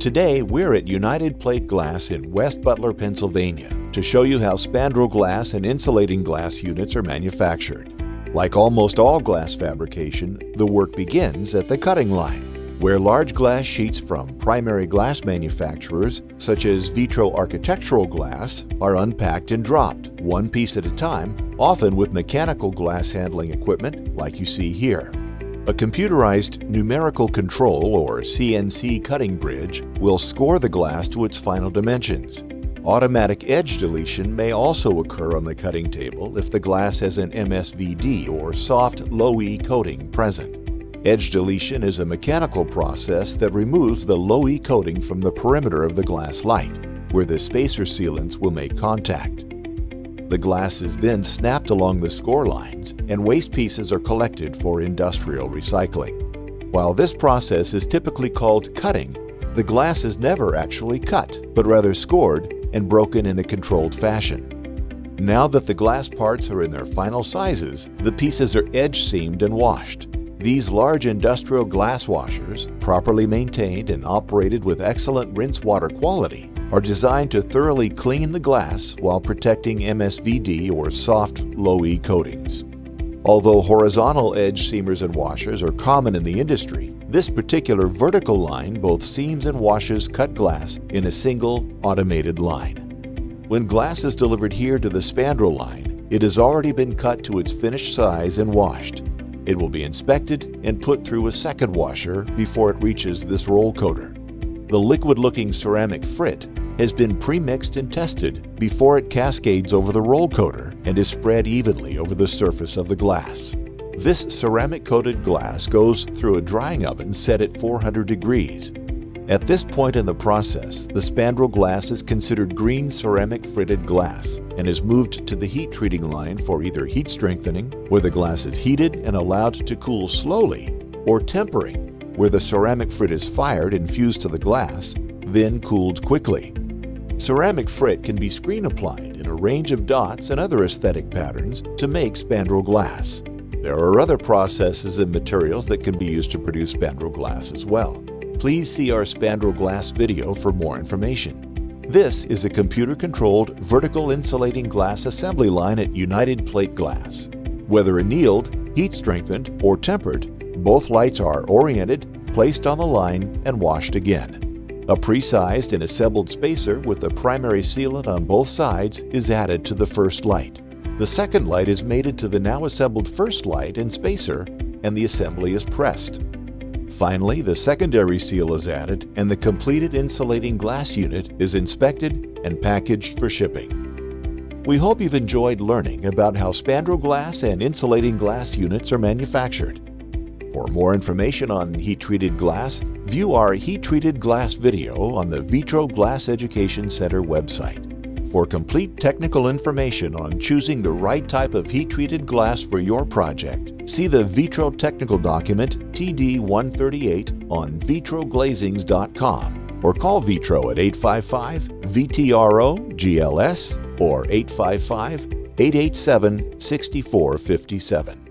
Today, we're at United Plate Glass in West Butler, Pennsylvania to show you how spandrel glass and insulating glass units are manufactured. Like almost all glass fabrication, the work begins at the cutting line, where large glass sheets from primary glass manufacturers, such as Vitro Architectural Glass, are unpacked and dropped, one piece at a time, often with mechanical glass handling equipment like you see here. A computerized numerical control or CNC cutting bridge will score the glass to its final dimensions. Automatic edge deletion may also occur on the cutting table if the glass has an MSVD or soft low-E coating present. Edge deletion is a mechanical process that removes the low-E coating from the perimeter of the glass light, where the spacer sealants will make contact. The glass is then snapped along the score lines and waste pieces are collected for industrial recycling. While this process is typically called cutting, the glass is never actually cut, but rather scored and broken in a controlled fashion. Now that the glass parts are in their final sizes, the pieces are edge seamed and washed. These large industrial glass washers, properly maintained and operated with excellent rinse water quality, are designed to thoroughly clean the glass while protecting MSVD or soft, low-E coatings. Although horizontal edge seamers and washers are common in the industry, this particular vertical line both seams and washes cut glass in a single, automated line. When glass is delivered here to the spandrel line, it has already been cut to its finished size and washed. It will be inspected and put through a second washer before it reaches this roll coater. The liquid-looking ceramic frit has been pre-mixed and tested before it cascades over the roll coater and is spread evenly over the surface of the glass. This ceramic-coated glass goes through a drying oven set at 400 degrees. At this point in the process, the spandrel glass is considered green ceramic fritted glass and is moved to the heat treating line for either heat strengthening, where the glass is heated and allowed to cool slowly, or tempering, where the ceramic frit is fired and fused to the glass, then cooled quickly. Ceramic frit can be screen applied in a range of dots and other aesthetic patterns to make spandrel glass. There are other processes and materials that can be used to produce spandrel glass as well. Please see our spandrel glass video for more information. This is a computer-controlled vertical insulating glass assembly line at United Plate Glass. Whether annealed, heat-strengthened, or tempered, both lights are oriented, placed on the line, and washed again. A pre-sized and assembled spacer with the primary sealant on both sides is added to the first light. The second light is mated to the now assembled first light and spacer, and the assembly is pressed. Finally, the secondary seal is added and the completed insulating glass unit is inspected and packaged for shipping. We hope you've enjoyed learning about how spandrel glass and insulating glass units are manufactured. For more information on heat-treated glass, view our heat-treated glass video on the Vitro Glass Education Center website. For complete technical information on choosing the right type of heat-treated glass for your project, see the Vitro technical document TD138 on vitroglazings.com or call Vitro at 855-VTRO-GLS or 855-887-6457.